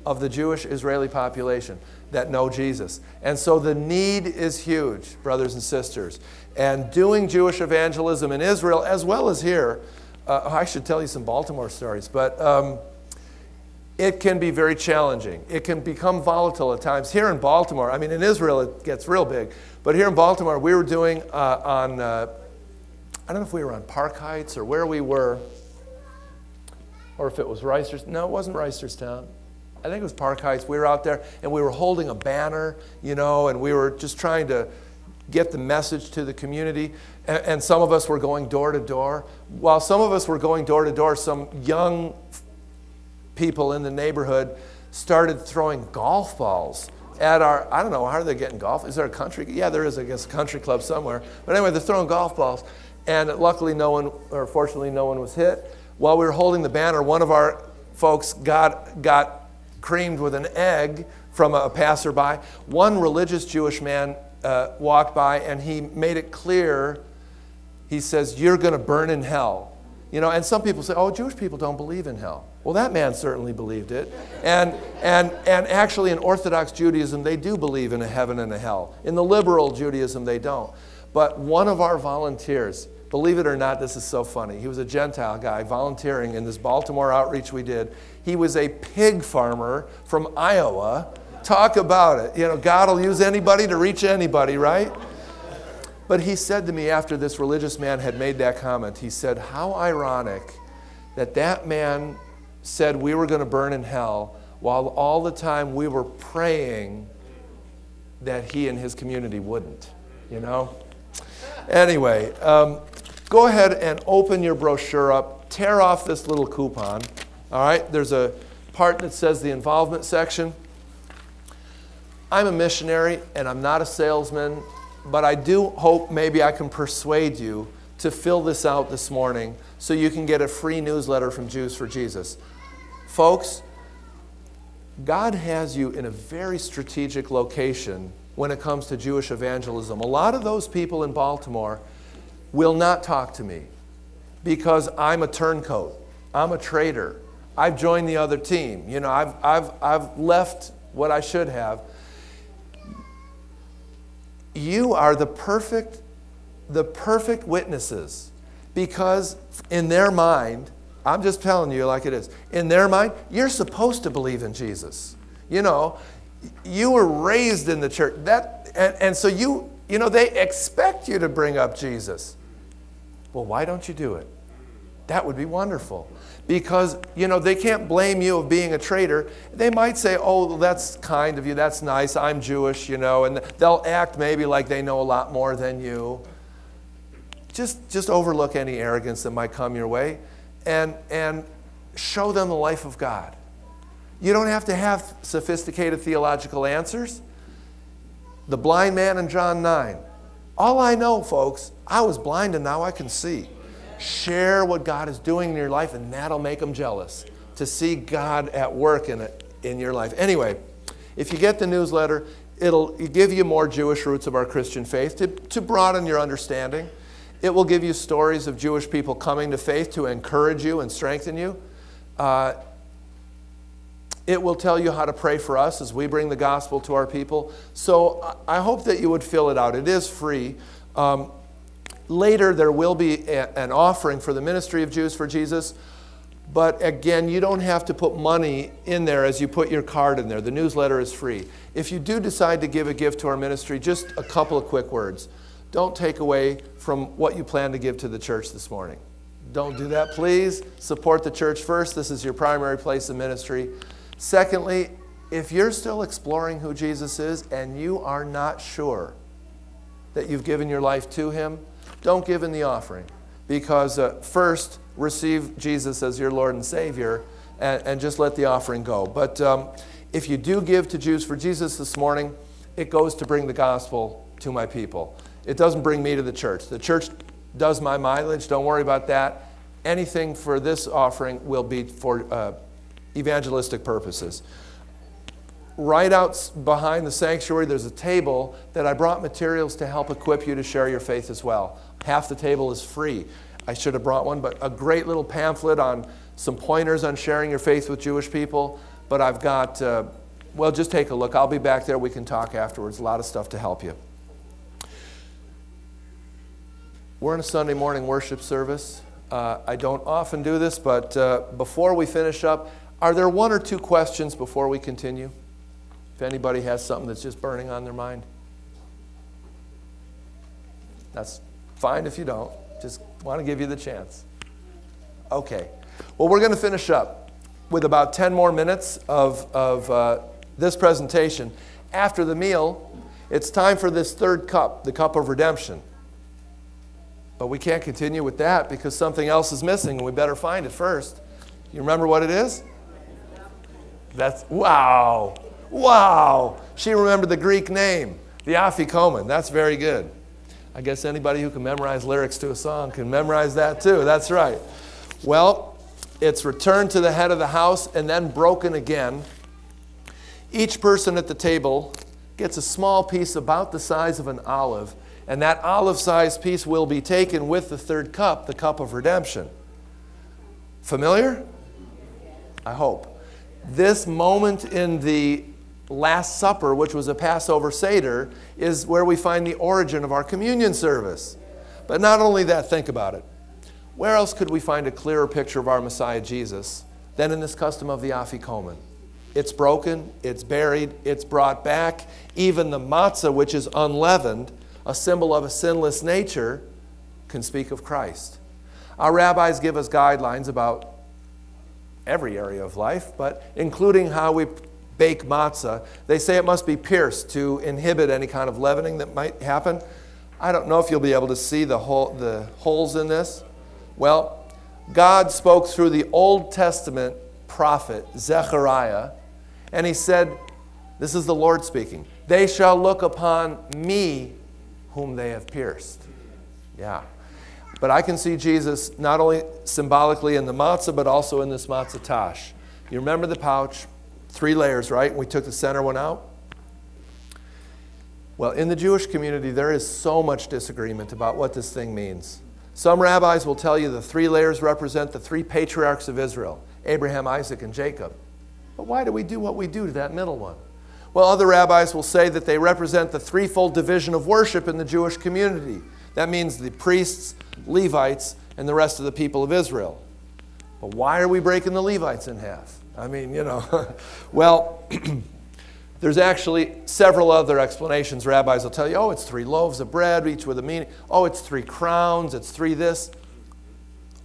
of the Jewish Israeli population that know Jesus. And so the need is huge, brothers and sisters. And doing Jewish evangelism in Israel as well as here, uh, I should tell you some Baltimore stories, but. Um, it can be very challenging. It can become volatile at times. Here in Baltimore, I mean, in Israel it gets real big, but here in Baltimore, we were doing uh, on, uh, I don't know if we were on Park Heights or where we were, or if it was Reister's. No, it wasn't Reisterstown. I think it was Park Heights. We were out there and we were holding a banner, you know, and we were just trying to get the message to the community. And, and some of us were going door to door. While some of us were going door to door, some young people in the neighborhood started throwing golf balls at our, I don't know, how are they getting golf? Is there a country? Yeah, there is, I guess, a country club somewhere. But anyway, they're throwing golf balls. And luckily, no one, or fortunately, no one was hit. While we were holding the banner, one of our folks got, got creamed with an egg from a, passerby. One religious Jewish man uh, walked by and he made it clear he says, You're going to burn in hell. You know, and some people say, Oh, Jewish people don't believe in hell. Well, that man certainly believed it. And, and, and actually, in Orthodox Judaism, they do believe in a heaven and a hell. In the liberal Judaism, they don't. But one of our volunteers, believe it or not, this is so funny. He was a Gentile guy volunteering in this Baltimore outreach we did. He was a pig farmer from Iowa. Talk about it. You know, God will use anybody to reach anybody, right? But he said to me after this religious man had made that comment, he said, How ironic that that man said we were going to burn in hell while all the time we were praying that he and his community wouldn't, you know? Anyway, um, go ahead and open your brochure up, tear off this little coupon. All right, there's a part that says the involvement section. I'm a missionary and I'm not a salesman, but I do hope maybe I can persuade you to fill this out this morning so you can get a free newsletter from Jews for Jesus. Folks, God has you in a very strategic location when it comes to Jewish evangelism. A lot of those people in Baltimore will not talk to me because I'm a turncoat, I'm a traitor. I've joined the other team. You know, I've, I've, I've left what I should have. You are the perfect, the perfect witnesses because in their mind, I'm just telling you like it is. In their mind, you're supposed to believe in Jesus. You know, you were raised in the church. That and, and so you, you know, they expect you to bring up Jesus. Well, why don't you do it? That would be wonderful. Because, you know, they can't blame you of being a traitor. They might say, oh, that's kind of you, that's nice, I'm Jewish, you know, and they'll act maybe like they know a lot more than you. Just, just overlook any arrogance that might come your way and, and show them the life of God. You don't have to have sophisticated theological answers. The blind man in John 9. All I know, folks, I was blind and now I can see. Share what God is doing in your life, and that'll make them jealous to see God at work in it in your life. Anyway, if you get the newsletter, It'll give you more Jewish roots of our Christian faith to, to broaden your understanding. It will give you stories of Jewish people coming to faith to encourage you and strengthen you. Uh, it will tell you how to pray for us as we bring the gospel to our people. So I hope that you would fill it out. It is free. Um, later, there will be a, an offering for the ministry of Jews for Jesus. But again, you don't have to put money in there as you put your card in there. The newsletter is free. If you do decide to give a gift to our ministry, just a couple of quick words. Don't take away from what you plan to give to the church this morning. Don't do that, please. Support the church first. This is your primary place of ministry. Secondly, if you're still exploring who Jesus is and you are not sure that you've given your life to him, don't give in the offering. Because uh, first, receive Jesus as your Lord and Savior and, and just let the offering go. But um, if you do give to Jews for Jesus this morning, it goes to bring the gospel to my people. It doesn't bring me to the church. The church does my mileage. Don't worry about that. Anything for this offering will be for uh, evangelistic purposes. Right out behind the sanctuary, there's a table that I brought materials to help equip you to share your faith as well. Half the table is free. I should have brought one, but a great little pamphlet on some pointers on sharing your faith with Jewish people. But I've got, uh, well, just take a look. I'll be back there. We can talk afterwards. A lot of stuff to help you. We're in a Sunday morning worship service. Uh, I don't often do this, but uh, before we finish up, are there one or two questions before we continue? If anybody has something that's just burning on their mind, that's fine if you don't. Just want to give you the chance. Okay. Well, we're going to finish up with about 10 more minutes of, of uh, this presentation. After the meal, it's time for this third cup, the cup of redemption. But we can't continue with that because something else is missing and we better find it first. You remember what it is? That's wow. Wow. She remembered the Greek name, the afikomen. That's very good. I guess anybody who can memorize lyrics to a song can memorize that too. That's right. Well, it's returned to the head of the house and then broken again. Each person at the table gets a small piece about the size of an olive and that olive sized piece will be taken with the third cup, the cup of redemption. Familiar? I hope. This moment in the Last Supper, which was a Passover Seder, is where we find the origin of our communion service. But not only that, think about it. Where else could we find a clearer picture of our Messiah Jesus than in this custom of the Afikoman? It's broken, it's buried, it's brought back. Even the matzah, which is unleavened, a symbol of a sinless nature, can speak of Christ. Our rabbis give us guidelines about every area of life, but including how we bake matzah. They say it must be pierced to inhibit any kind of leavening that might happen. I don't know if you'll be able to see the, hole, the holes in this. Well, God spoke through the Old Testament prophet Zechariah, and he said, This is the Lord speaking, they shall look upon me whom they have pierced. Yeah. But I can see Jesus not only symbolically in the matzah, but also in this matzah tash. You remember the pouch, three layers, right? We took the center one out. Well, in the Jewish community, there is so much disagreement about what this thing means. Some rabbis will tell you the three layers represent the three patriarchs of Israel Abraham, Isaac, and Jacob. But why do we do what we do to that middle one? Well, other rabbis will say that they represent the threefold division of worship in the Jewish community. That means the priests, Levites, and the rest of the people of Israel. But why are we breaking the Levites in half? I mean, you know, well, there's actually several other explanations. Rabbis will tell you, oh, it's three loaves of bread, each with a meaning. Oh, it's three crowns, it's three this.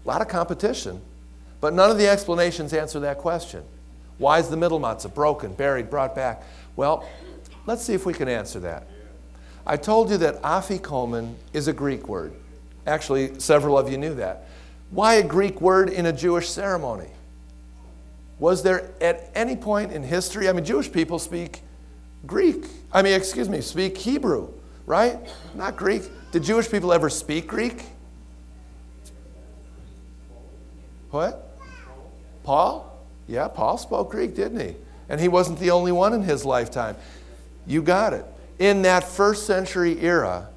A lot of competition. But none of the explanations answer that question. Why is the middle matzah broken, buried, brought back? Well, let's see if we can answer that. I told you that afikomen is a Greek word. Actually, several of you knew that. Why a Greek word in a Jewish ceremony? Was there at any point in history, I mean, Jewish people speak Greek. I mean, excuse me, speak Hebrew, right? Not Greek. Did Jewish people ever speak Greek? What? Paul? Yeah, Paul spoke Greek, didn't he? And he wasn't the only one in his lifetime. You got it. In that first century era,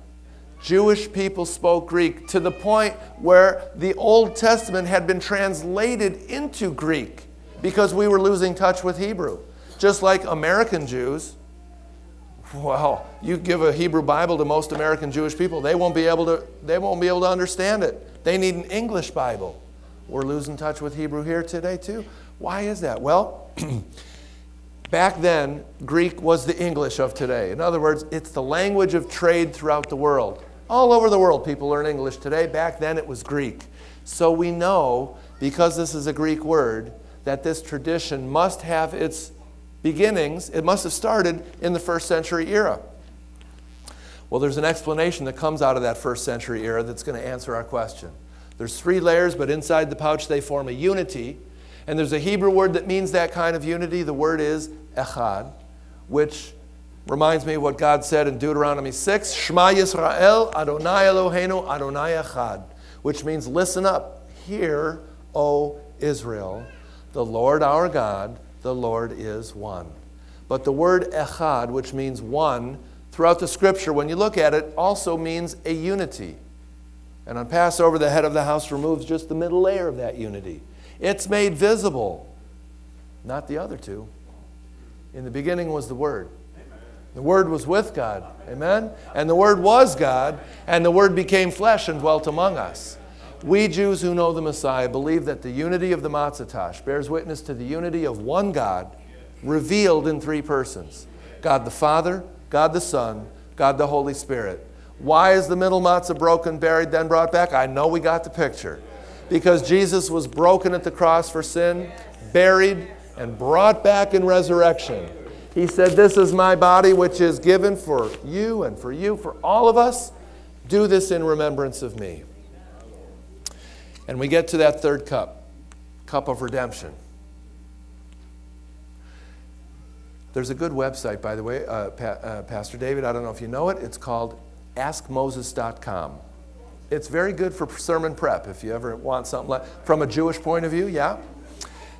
Jewish people spoke Greek to the point where the Old Testament had been translated into Greek because we were losing touch with Hebrew. Just like American Jews, well, you give a Hebrew Bible to most American Jewish people, they won't be able to, they won't be able to understand it. They need an English Bible. We're losing touch with Hebrew here today, too. Why is that? Well, back then, Greek was the English of today. In other words, it's the language of trade throughout the world. All over the world, people learn English today. Back then, it was Greek. So we know, because this is a Greek word, that this tradition must have its beginnings, it must have started in the first century era. Well, there's an explanation that comes out of that first century era that's going to answer our question. There's three layers, but inside the pouch they form a unity. And there's a Hebrew word that means that kind of unity. The word is echad, which Reminds me of what God said in Deuteronomy 6 Shema Yisrael, Adonai Eloheinu, Adonai Echad, which means listen up, hear, O Israel, the Lord our God, the Lord is one. But the word echad, which means one, throughout the scripture, when you look at it, also means a unity. And on Passover, the head of the house removes just the middle layer of that unity. It's made visible, not the other two. In the beginning was the Word. The Word was with God. Amen? And the Word was God, and the Word became flesh and dwelt among us. We Jews who know the Messiah believe that the unity of the Matzah bears witness to the unity of one God revealed in three persons God the Father, God the Son, God the Holy Spirit. Why is the middle matzah broken, buried, then brought back? I know we got the picture. Because Jesus was broken at the cross for sin, buried, and brought back in resurrection. He said, This is my body, which is given for you and for you, for all of us. Do this in remembrance of me. And we get to that third cup, cup of redemption. There's a good website, by the way, uh, pa uh, Pastor David. I don't know if you know it. It's called askmoses.com. It's very good for sermon prep if you ever want something like from a Jewish point of view, yeah.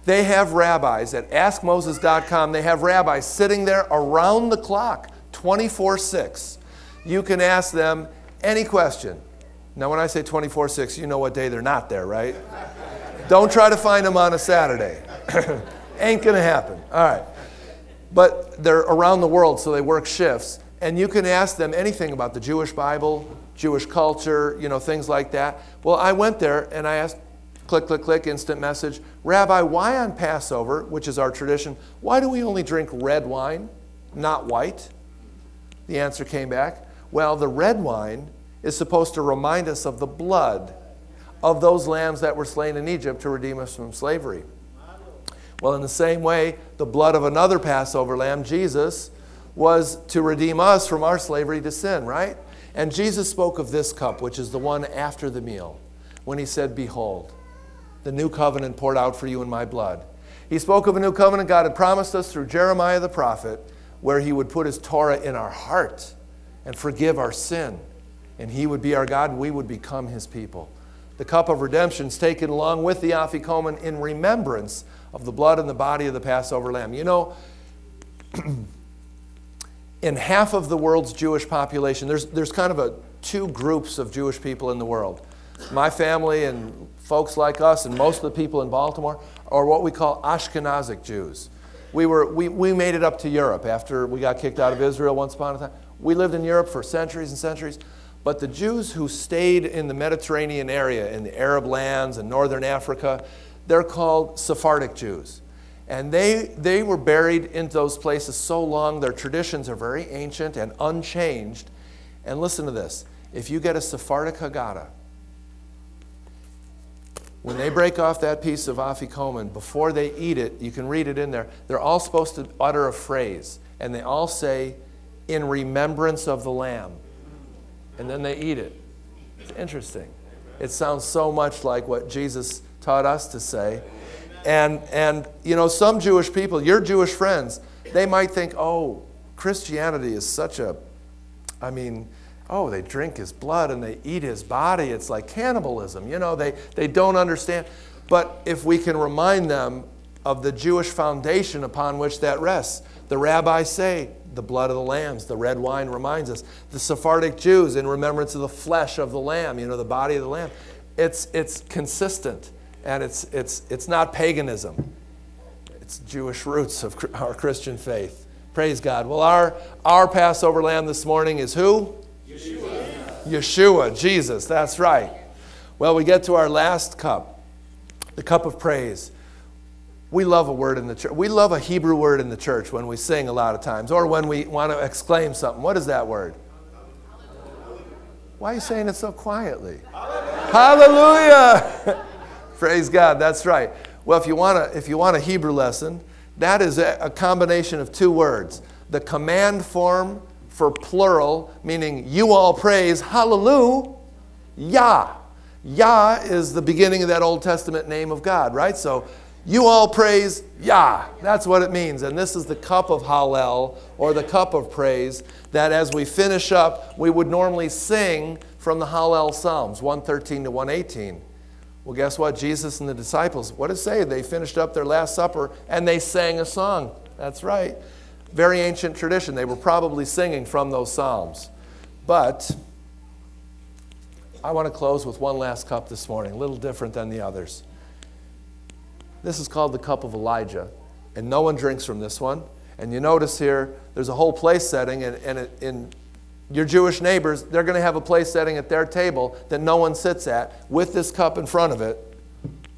They have rabbis at askmoses.com. They have rabbis sitting there around the clock, 24 6. You can ask them any question. Now, when I say 24 6, you know what day they're not there, right? Don't try to find them on a Saturday. Ain't going to happen. All right. But they're around the world, so they work shifts. And you can ask them anything about the Jewish Bible, Jewish culture, you know, things like that. Well, I went there and I asked, click, click, click, instant message. Rabbi, why on Passover, which is our tradition, why do we only drink red wine, not white? The answer came back, well, the red wine is supposed to remind us of the blood of those lambs that were slain in Egypt to redeem us from slavery. Well, in the same way, the blood of another Passover lamb, Jesus, was to redeem us from our slavery to sin, right? And Jesus spoke of this cup, which is the one after the meal, when he said, Behold, the new covenant poured out for you in my blood. He spoke of a new covenant God had promised us through Jeremiah the prophet, where he would put his Torah in our heart and forgive our sin. And he would be our God, and we would become his people. The cup of redemption is taken along with the afikomen in remembrance of the blood and the body of the Passover lamb. You know, in half of the world's Jewish population, there's, there's kind of a two groups of Jewish people in the world. My family and folks like us and most of the people in Baltimore are what we call Ashkenazic Jews. We, were, we, we made it up to Europe after we got kicked out of Israel once upon a time. We lived in Europe for centuries and centuries. But the Jews who stayed in the Mediterranean area, in the Arab lands and northern Africa, they're called Sephardic Jews. And they, they were buried in those places so long, their traditions are very ancient and unchanged. And listen to this if you get a Sephardic Haggadah, when they break off that piece of afikomen, before they eat it, you can read it in there, they're all supposed to utter a phrase. And they all say, in remembrance of the Lamb. And then they eat it. It's interesting. It sounds so much like what Jesus taught us to say. And, and, you know, some Jewish people, your Jewish friends, they might think, oh, Christianity is such a, I mean, oh, they drink his blood and they eat his body. It's like cannibalism. You know, they, they don't understand. But if we can remind them of the Jewish foundation upon which that rests, the rabbis say, the blood of the lambs. The red wine reminds us. The Sephardic Jews, in remembrance of the flesh of the lamb, you know, the body of the lamb. It's, it's consistent and it's, it's, it's not paganism. It's Jewish roots of our Christian faith. Praise God. Well, our, our Passover lamb this morning is who? Yeshua. Yeshua, Jesus, that's right. Well, we get to our last cup, the cup of praise. We love a word in the church. We love a Hebrew word in the church when we sing a lot of times or when we want to exclaim something. What is that word? Why are you saying it so quietly? Hallelujah! Hallelujah. Praise God, that's right. Well, if you want a, if you want a Hebrew lesson, that is a, a combination of two words. The command form for plural, meaning you all praise, hallelujah, Yah. Yah is the beginning of that Old Testament name of God, right? So you all praise Yah. That's what it means. And this is the cup of Hallel, or the cup of praise, that as we finish up, we would normally sing from the Hallel Psalms, 113 to 118. Well, guess what? Jesus and the disciples, what did it say? They finished up their Last Supper and they sang a song. That's right. Very ancient tradition. They were probably singing from those Psalms. But I want to close with one last cup this morning, a little different than the others. This is called the cup of Elijah, and no one drinks from this one. And you notice here, there's a whole place setting, and, and in your Jewish neighbors, they're going to have a place setting at their table that no one sits at with this cup in front of it,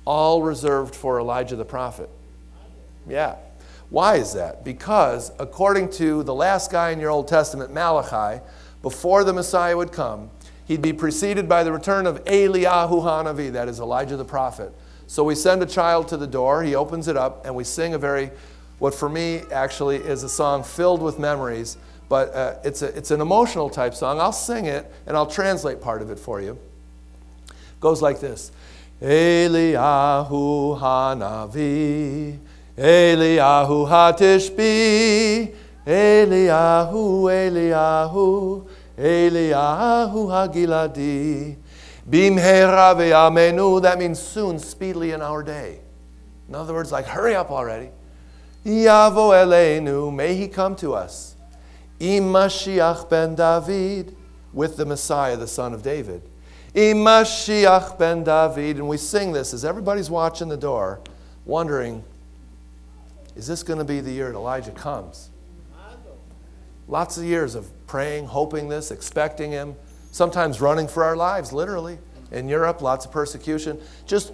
all reserved for Elijah the prophet. Yeah. Why is that? Because according to the last guy in your Old Testament, Malachi, before the Messiah would come, he'd be preceded by the return of Eliyahu Hanavi, that is Elijah the prophet. So we send a child to the door, he opens it up, and we sing a very, what for me actually is a song filled with memories but uh, it's, a, it's an emotional type song. I'll sing it and I'll translate part of it for you. It goes like this Eliyahu Hanavi, Eliyahu Hatishbi, Eliyahu, Eliyahu, Eliyahu Hagiladi. Bimhera ve'amenu, that means soon, speedily in our day. In other words, like, hurry up already. Yavo Eleinu, may he come to us. Imashiach ben David, with the Messiah, the son of David. Imashiach ben David. And we sing this as everybody's watching the door, wondering, is this going to be the year that Elijah comes? Lots of years of praying, hoping this, expecting him, sometimes running for our lives, literally. In Europe, lots of persecution. Just,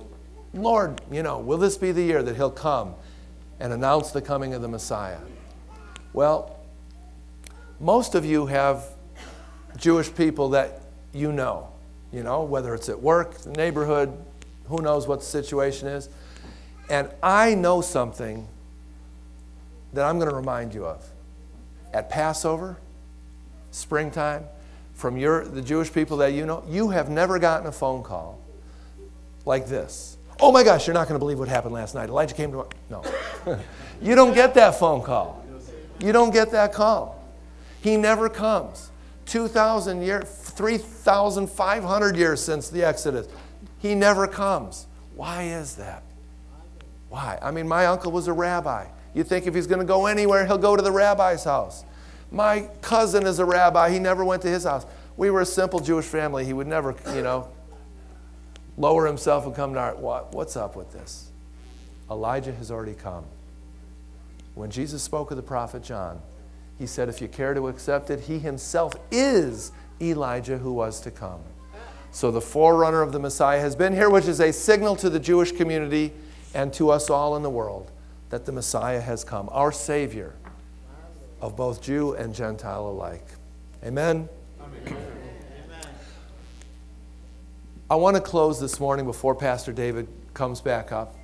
Lord, you know, will this be the year that he'll come and announce the coming of the Messiah? Well, most of you have Jewish people that you know, you know, whether it's at work, the neighborhood, who knows what the situation is. And I know something that I'm going to remind you of. At Passover, springtime, from your, the Jewish people that you know, you have never gotten a phone call like this. Oh my gosh, you're not going to believe what happened last night. Elijah came to. No. you don't get that phone call. You don't get that call. He never comes. 2,000 years, 3,500 years since the Exodus. He never comes. Why is that? Why? I mean, my uncle was a rabbi. You think if he's going to go anywhere, he'll go to the rabbi's house. My cousin is a rabbi. He never went to his house. We were a simple Jewish family. He would never, you know, lower himself and come to our. What, what's up with this? Elijah has already come. When Jesus spoke of the prophet John, he said, If you care to accept it, he himself is Elijah who was to come. So the forerunner of the Messiah has been here, which is a signal to the Jewish community and to us all in the world that the Messiah has come, our Savior of both Jew and Gentile alike. Amen. Amen. I want to close this morning before Pastor David comes back up.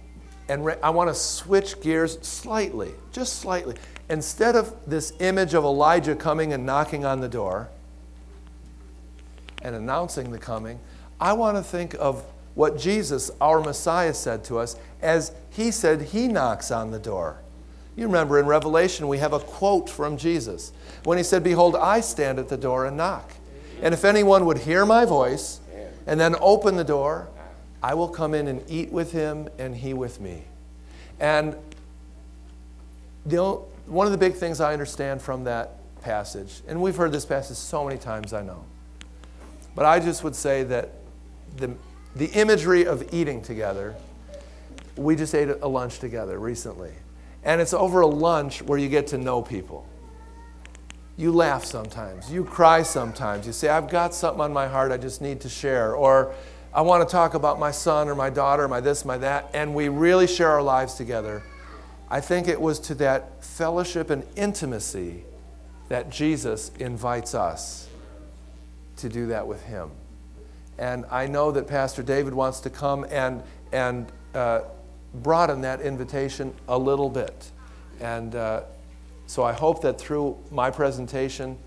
And I want to switch gears slightly, just slightly instead of this image of Elijah coming and knocking on the door and announcing the coming, I want to think of what Jesus, our Messiah, said to us as he said he knocks on the door. You remember in Revelation, we have a quote from Jesus when he said, Behold, I stand at the door and knock. And if anyone would hear my voice and then open the door, I will come in and eat with him and he with me. And the, one of the big things I understand from that passage. And we've heard this passage so many times, I know. But I just would say that the, the imagery of eating together, we just ate a lunch together recently. And it's over a lunch where you get to know people. You laugh sometimes, you cry sometimes. You say, I've got something on my heart I just need to share. Or I want to talk about my son or my daughter, my this, my that. And we really share our lives together. I think it was to that fellowship and intimacy that Jesus invites us to do that with him. And I know that Pastor David wants to come and, and uh, broaden that invitation a little bit. And uh, so I hope that through my presentation,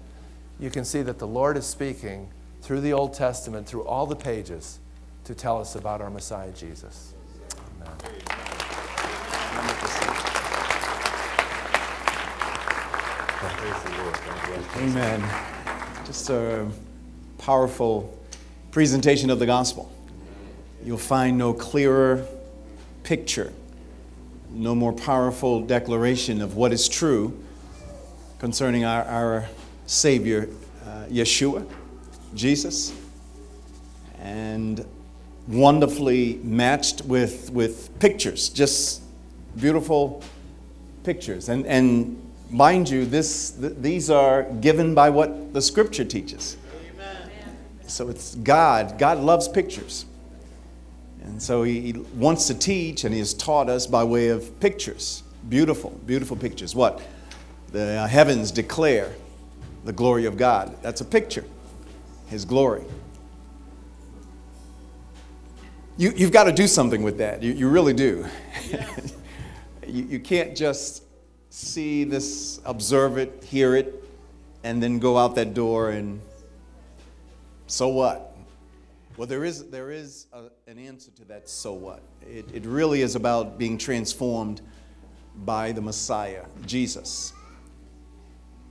you can see that the Lord is speaking through the Old Testament, through all the pages, to tell us about our Messiah Jesus. Amen. Amen. Just a powerful presentation of the gospel. You'll find no clearer picture, no more powerful declaration of what is true concerning our, our Savior, uh, Yeshua, Jesus, and wonderfully matched with, with pictures, just beautiful pictures. And, and mind you, this, th- these are given by what the scripture teaches. So it's God. God loves pictures. And so he, wants to teach, and he has taught us by way of pictures. Beautiful, beautiful pictures. What? The uh, heavens declare the glory of God. That's a picture, his glory. You, you've got to do something with that. You, you really do. Yes. you, you can't just see this, observe it, hear it, and then go out that door and so what? Well, there is, there is a, an answer to that so what. It, it really is about being transformed by the Messiah, Jesus.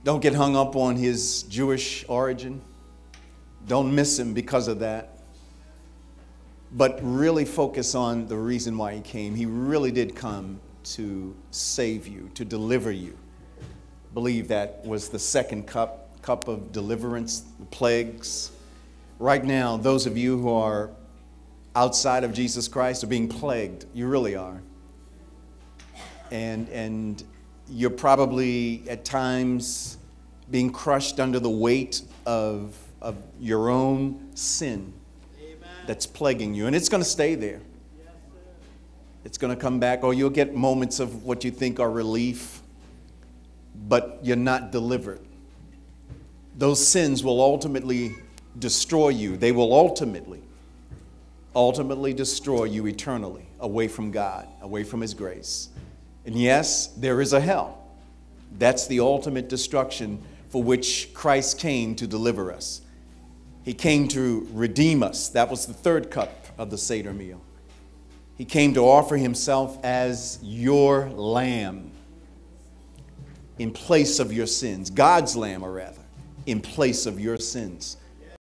Don't get hung up on his Jewish origin. Don't miss him because of that. But really focus on the reason why he came. He really did come to save you, to deliver you. Believe that was the second cup, cup of deliverance, the plagues. Right now, those of you who are outside of Jesus Christ are being plagued. You really are. And, and you're probably at times being crushed under the weight of, of your own sin Amen. that's plaguing you. And it's going to stay there. It's going to come back, or you'll get moments of what you think are relief, but you're not delivered. Those sins will ultimately destroy you. They will ultimately, ultimately destroy you eternally away from God, away from His grace. And yes, there is a hell. That's the ultimate destruction for which Christ came to deliver us. He came to redeem us. That was the third cup of the Seder meal. He came to offer himself as your lamb in place of your sins, God's lamb, or rather, in place of your sins.